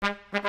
Baby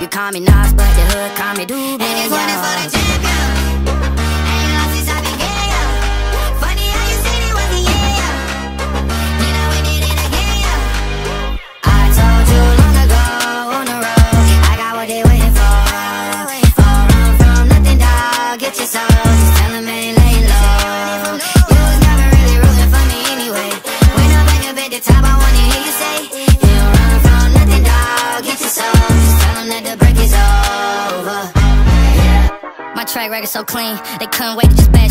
You call me Nas, but the hood call me Doobie. And this one track record so clean, they couldn't wait to just bash me.